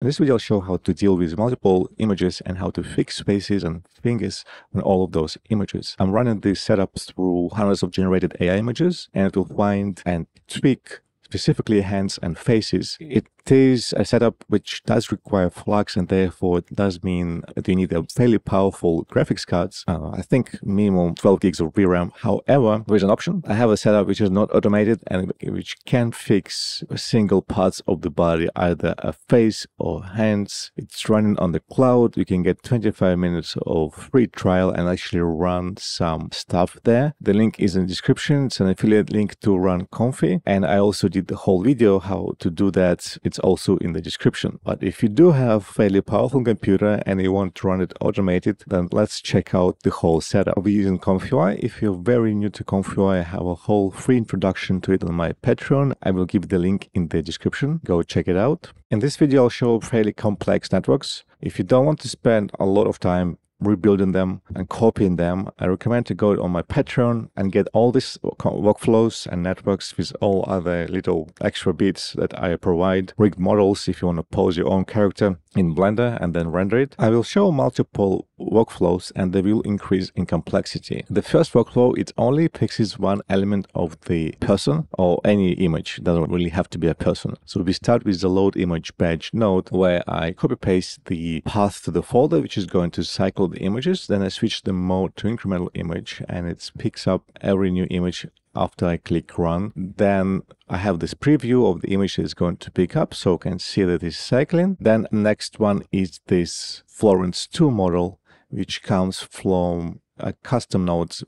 In this video, I'll show how to deal with multiple images and how to fix faces and fingers on all of those images. I'm running this setup through hundreds of generated AI images and it will find and tweak specifically hands and faces. It is a setup which does require flux and therefore it does mean that you need a fairly powerful graphics cards. Uh, I think minimum 12 gigs of VRAM. However, there is an option. I have a setup which is not automated and which can fix single parts of the body, either a face or hands. It's running on the cloud. You can get 25 minutes of free trial and actually run some stuff there. The link is in the description. It's an affiliate link to RunComfy. And I also did the whole video how to do that. It's it's also in the description. But if you do have a fairly powerful computer and you want to run it automated, then let's check out the whole setup. Using ComfyUI. If you're very new to ComfyUI, I have a whole free introduction to it on my Patreon. I will give the link in the description. Go check it out. In this video, I'll show fairly complex networks. If you don't want to spend a lot of time rebuilding them and copying them, I recommend to go on my Patreon and get all these workflows and networks with all other little extra bits that I provide. Rigged models if you want to pose your own character in Blender and then render it. I will show multiple workflows and they will increase in complexity. The first workflow, it only fixes one element of the person or any image. Doesn't really have to be a person. So we start with the load image batch node where I copy paste the path to the folder, which is going to cycle the images. Then I switch the mode to incremental image and it picks up every new image after I click run. Then I have this preview of the image is going to pick up so I can see that it's cycling. Then next one is this Florence 2 model which comes from a custom nodes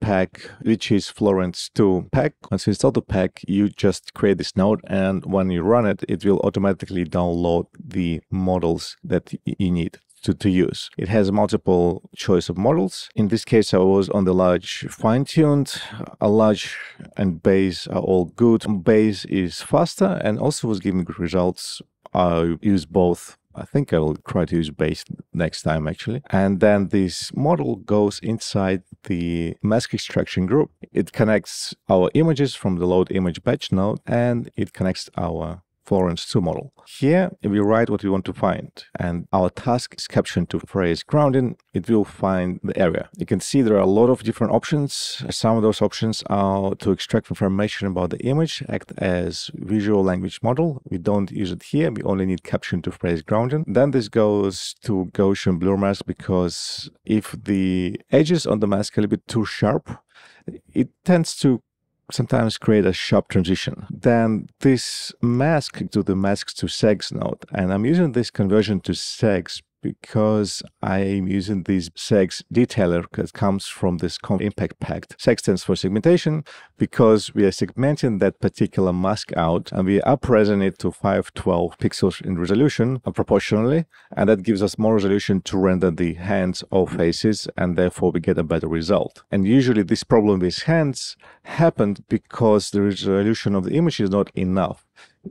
pack, which is Florence 2 pack. Once you install the pack, you just create this node, and when you run it, it will automatically download the models that you need to, to use. It has multiple choice of models. In this case, I was on the large fine-tuned. A large and base are all good. Base is faster and also was giving good results. I use both I think I will try to use base next time actually. And then this model goes inside the mask extraction group. It connects our images from the load image batch node and it connects our Florence 2 model. Here, we write what we want to find, and our task is captioned to phrase grounding. It will find the area. You can see there are a lot of different options. Some of those options are to extract information about the image, act as visual language model. We don't use it here. We only need caption to phrase grounding. Then this goes to Gaussian blur mask because if the edges on the mask are a little bit too sharp, it tends to sometimes create a sharp transition. Then this mask to the masks to segs node, and I'm using this conversion to segs because I'm using this segs detailer that comes from this impact pack. Seg stands for segmentation because we are segmenting that particular mask out and we are present it to 512 pixels in resolution proportionally. And that gives us more resolution to render the hands or faces and therefore we get a better result. And usually this problem with hands happened because the resolution of the image is not enough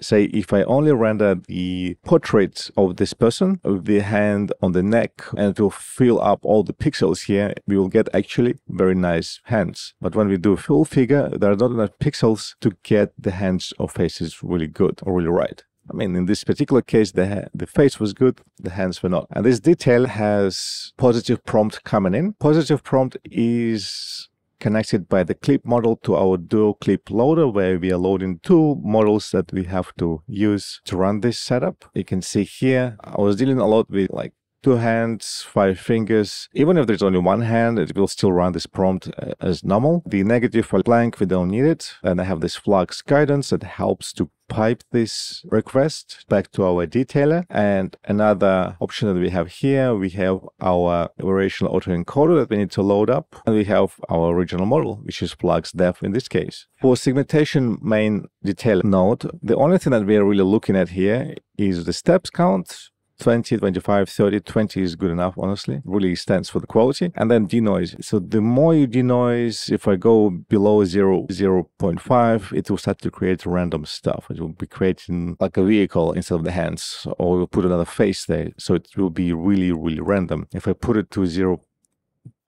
say if I only render the portrait of this person with the hand on the neck and it will fill up all the pixels here, we will get actually very nice hands. But when we do full figure, there are not enough pixels to get the hands or faces really good or really right. I mean, in this particular case, the, the face was good, the hands were not. And this detail has positive prompt coming in. Positive prompt is connected by the clip model to our dual clip loader where we are loading two models that we have to use to run this setup. You can see here, I was dealing a lot with like two hands, five fingers. Even if there's only one hand, it will still run this prompt uh, as normal. The negative for blank, we don't need it. And I have this flux guidance that helps to pipe this request back to our detailer. And another option that we have here, we have our variational autoencoder that we need to load up. And we have our original model, which is flux dev in this case. For segmentation main detail node, the only thing that we are really looking at here is the steps count 20, 25, 30, 20 is good enough, honestly. Really stands for the quality. And then denoise. So the more you denoise, if I go below 0, 0.5, it will start to create random stuff. It will be creating like a vehicle instead of the hands, or we'll put another face there. So it will be really, really random. If I put it to 0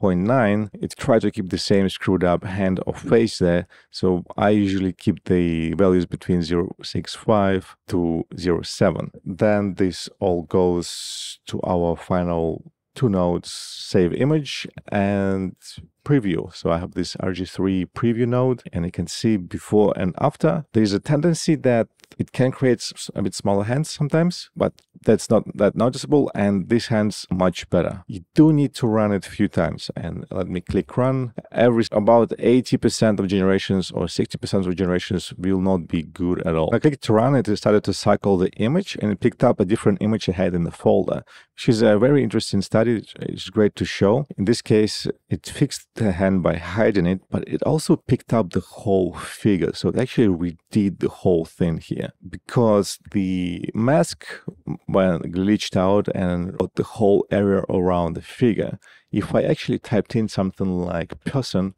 0.9, it tries to keep the same screwed up hand or face there. So I usually keep the values between 0.65 to 0.7. Then this all goes to our final two nodes save image and preview. So I have this rgthree preview node and you can see before and after. There's a tendency that it can create a bit smaller hands sometimes, but that's not that noticeable and this hand's much better. You do need to run it a few times and let me click run. Every about 80% of generations or 60% of generations will not be good at all. I clicked to run it, it started to cycle the image and it picked up a different image I had in the folder, which is a very interesting study. It's great to show. In this case, it fixed the hand by hiding it, but it also picked up the whole figure. So it actually redid the whole thing here because the mask when glitched out and the whole area around the figure. If I actually typed in something like person,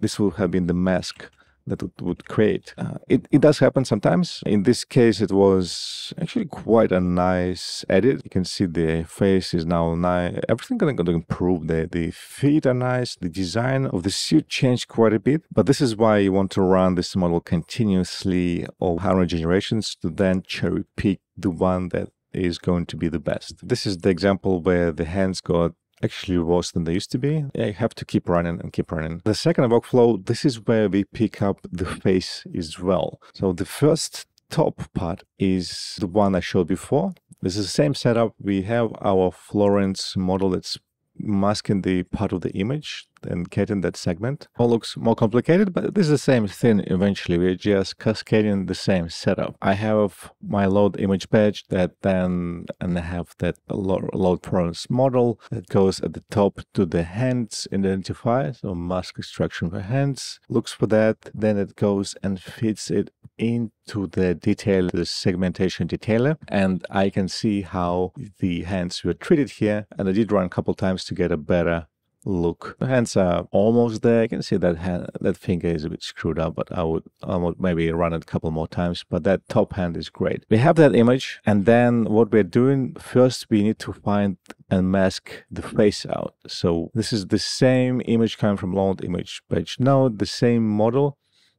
this would have been the mask that it would create. Uh, it, it does happen sometimes. In this case, it was actually quite a nice edit. You can see the face is now nice. Everything going to improve. The, the feet are nice. The design of the suit changed quite a bit. But this is why you want to run this model continuously over 100 generations to then cherry pick the one that is going to be the best. This is the example where the hands got actually worse than they used to be. You have to keep running and keep running. The second workflow, this is where we pick up the face as well. So the first top part is the one I showed before. This is the same setup. We have our Florence model that's masking the part of the image and getting that segment. All looks more complicated, but this is the same thing eventually. We're just cascading the same setup. I have my load image batch that then, and I have that load Florence model that goes at the top to the hands identifier, so mask extraction for hands, looks for that, then it goes and fits it into the detail, the segmentation detailer, and I can see how the hands were treated here. And I did run a couple times to get a better look. The hands are almost there. You can see that hand, that finger is a bit screwed up, but I would, I would maybe run it a couple more times. But that top hand is great. We have that image, and then what we're doing first, we need to find and mask the face out. So this is the same image coming from load image batch node, the same model,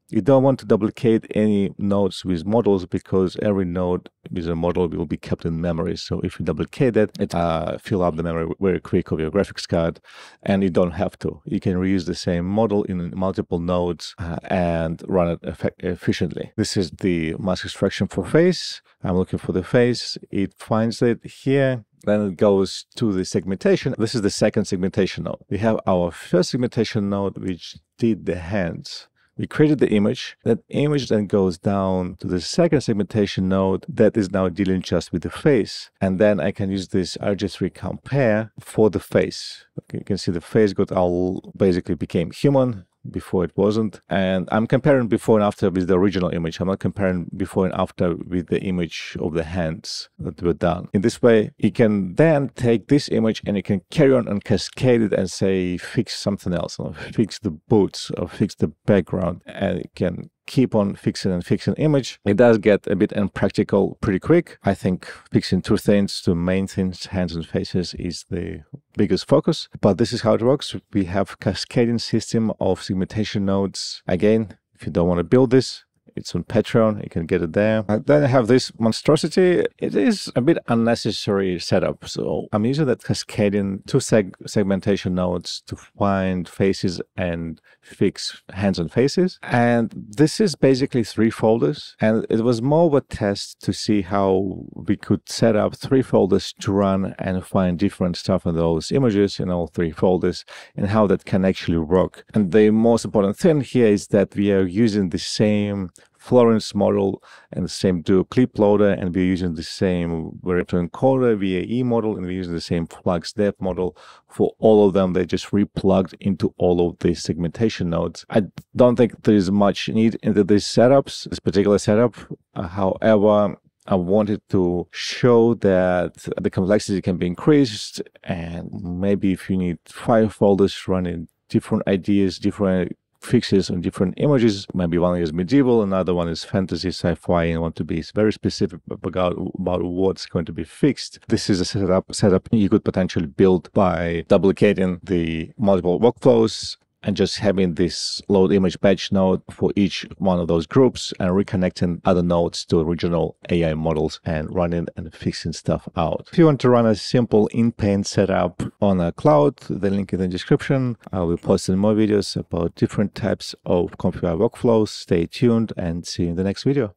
you don't want to duplicate any nodes with models because every node with a model will be kept in memory. So if you duplicate it, it uh, fill up the memory very quick of your graphics card, and you don't have to. You can reuse the same model in multiple nodes uh, and run it efficiently. This is the mask extraction for face. I'm looking for the face. It finds it here. Then it goes to the segmentation. This is the second segmentation node. We have our first segmentation node, which did the hands we created the image. That image then goes down to the second segmentation node that is now dealing just with the face. And then I can use this rgthree compare for the face. Okay, you can see the face got all basically became human before it wasn't. And I'm comparing before and after with the original image. I'm not comparing before and after with the image of the hands that were done. In this way, you can then take this image and you can carry on and cascade it and say, fix something else, or fix the boots, or fix the background. And you can keep on fixing and fixing image. It does get a bit impractical pretty quick. I think fixing two things, two main things, hands and faces is the biggest focus. But this is how it works. We have cascading system of segmentation nodes. Again, if you don't want to build this, it's on Patreon. You can get it there. And then I have this monstrosity. It is a bit unnecessary setup. So I'm using that cascading two seg- segmentation nodes to find faces and fix hands and faces. And this is basically three folders. And it was more of a test to see how we could set up three folders to run and find different stuff in those images in all three folders and how that can actually work. And the most important thing here is that we are using the same Florence model and the same dual clip loader, and we're using the same variable encoder VAE model, and we're using the same flux dev model for all of them. They just replugged into all of the segmentation nodes. I don't think there is much need into these setups, this particular setup. However, I wanted to show that the complexity can be increased and maybe if you need five folders running different ideas, different fixes on different images. Maybe one is medieval, another one is fantasy, sci-fi, and want to be very specific about, about what's going to be fixed. This is a setup setup you could potentially build by duplicating the multiple workflows and just having this load image batch node for each one of those groups and reconnecting other nodes to original AI models and running and fixing stuff out. If you want to run a simple in-paint setup on a cloud, the link is in the description. I'll be posting more videos about different types of Config workflows. Stay tuned and see you in the next video.